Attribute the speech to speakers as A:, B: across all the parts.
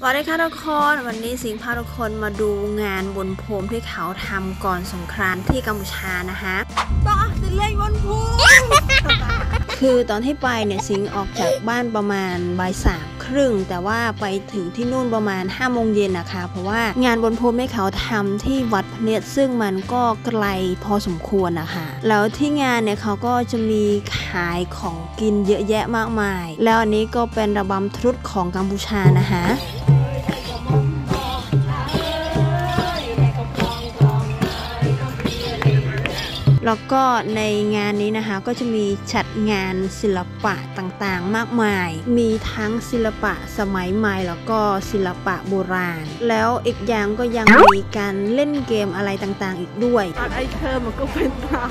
A: สวัสดีค่ะทุกคนวันนี้สิงห์พาทุกคนมาดูงานบนพรมที่เขาทำก่อนสงกรานต์ที่กัมพูชานะคะต่อจะเล่นบนพรมคือตอนที่ไปเนี่ยสิงห์ออกจากบ้านประมาณบ่ายสามครึ่ง แต่ว่าไปถึงที่นู่นประมาณ5้าโมงเย็นนะคะ เพราะว่างานบนพรมให้เขาทำที่วัดพระเนตรซึ่งมันก็ไกลพอสมควรนะคะ แล้วที่งานเนี่ยเขาก็จะมีขายของกินเยอะแยะมากมาย แล้วอันนี้ก็เป็นระบำทรุดของกัมพูชานะคะ แล้วก็ในงานนี้นะคะก็จะมีจัดงานศิลปะต่างๆ มากมาย มีทั้งศิลปะสมัยใหม่แล้วก็ศิลปะโบราณ แล้วอีกอย่างก็ยังมีการเล่นเกมอะไรต่างๆ อีกด้วย
B: ตอนไอเธอมันก็เป็นเปล่า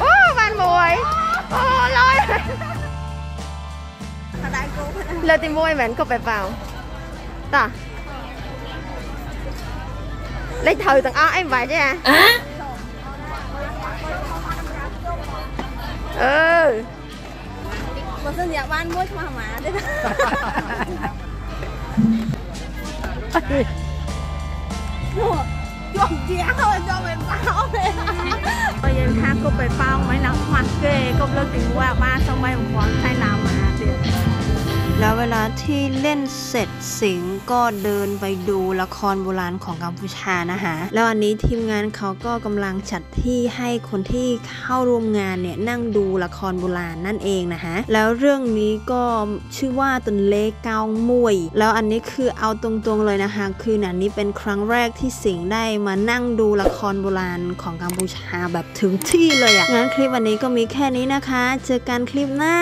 B: โอ้บานมวยโอ้ลอยเลยติมวยเหมือนก็ไปเปล่า ต่อ lấy thử từng ó em vậy chứ à ừ
A: มันสัญญาบ้านมุดมาหมาด้วยนะยอมเจียวจอมเป็นเป้าเลย
B: Bây giờ ha cô phải bao mấy nắng mặt kê cô lên tình qua ba xong bay một quán thay nào mà tiền
A: แล้วเวลาที่เล่นเสร็จสิงก็เดินไปดูละครโบราณของกัมพูชานะคะแล้วอันนี้ทีมงานเขาก็กำลังจัดที่ให้คนที่เข้าร่วมงานเนี่ยนั่งดูละครโบราณนั่นเองนะคะแล้วเรื่องนี้ก็ชื่อว่าตันเลเกามุยแล้วอันนี้คือเอาตรงๆเลยนะคะคือหนังนี้เป็นครั้งแรกที่สิงได้มานั่งดูละครโบราณของกัมพูชาแบบถึงที่เลยอะ่ะงั้นคลิปวันนี้ก็มีแค่นี้นะคะ เจอกันคลิปหน้า